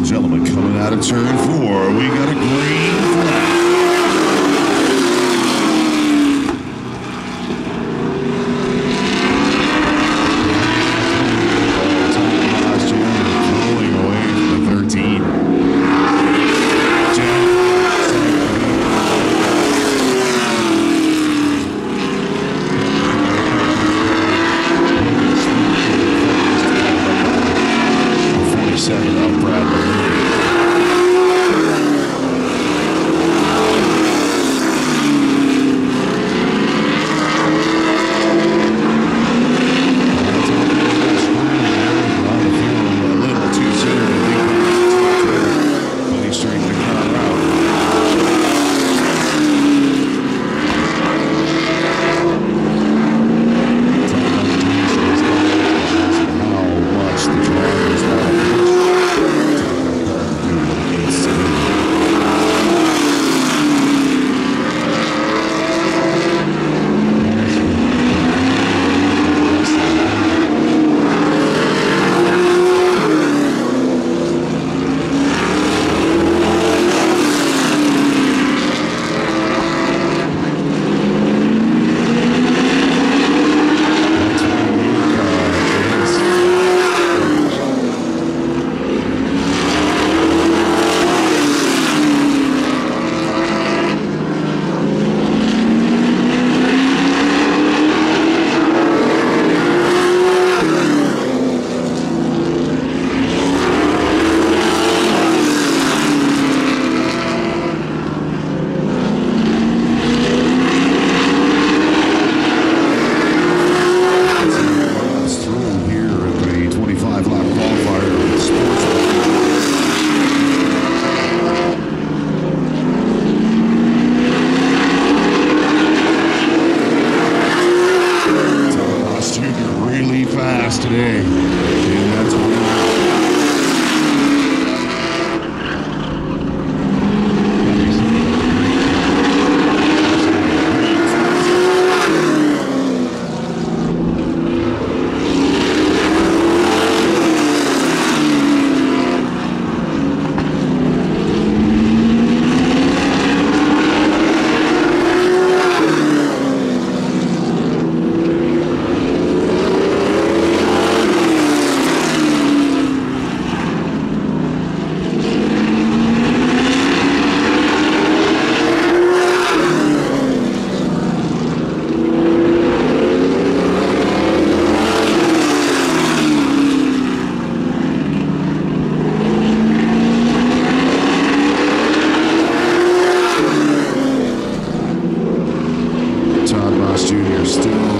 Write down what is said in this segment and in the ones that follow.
and gentlemen, coming out of turn four, we got a green flag. still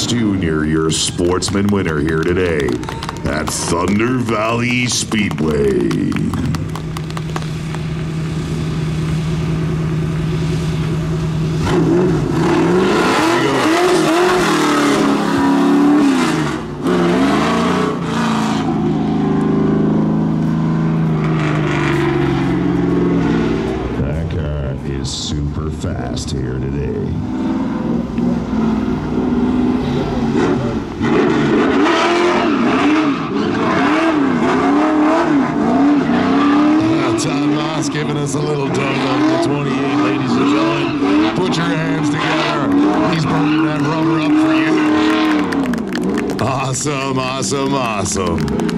Jr., your sportsman winner here today at Thunder Valley Speedway. awesome, awesome.